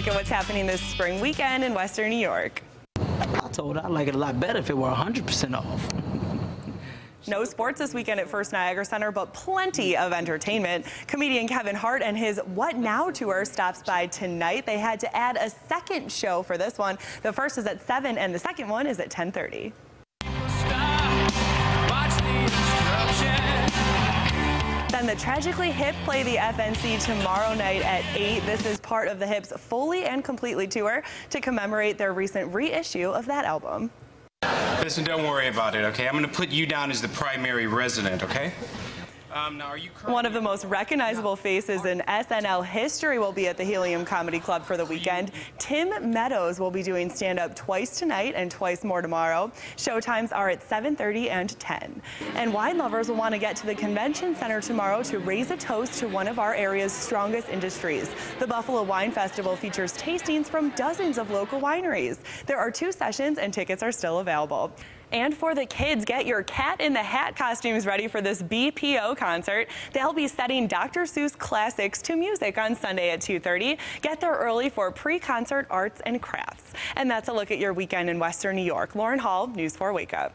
look at what's happening this spring weekend in Western New York. I told her I'd like it a lot better if it were 100% off. No sports this weekend at First Niagara Center, but plenty of entertainment. Comedian Kevin Hart and his What Now tour stops by tonight. They had to add a second show for this one. The first is at 7 and the second one is at 1030. Then the Tragically Hip play the FNC tomorrow night at 8. This is part of the Hips Fully and Completely tour to commemorate their recent reissue of that album. Listen, don't worry about it, okay? I'm going to put you down as the primary resident, okay? Um, now, are you One of the most recognizable faces in SNL history will be at the Helium Comedy Club for the weekend. Tim Meadows will be doing stand-up twice tonight and twice more tomorrow. Showtimes are at 7.30 and 10. And wine lovers will want to get to the Convention Center tomorrow to raise a toast to one of our area's strongest industries. The Buffalo Wine Festival features tastings from dozens of local wineries. There are two sessions and tickets are still available. And for the kids, get your cat in the hat costumes ready for this BPO concert. They'll be setting Dr. Seuss classics to music on Sunday at 2.30. Get there early for pre-concert arts and crafts. And that's a look at your weekend in Western New York. Lauren Hall, News 4 Wake Up.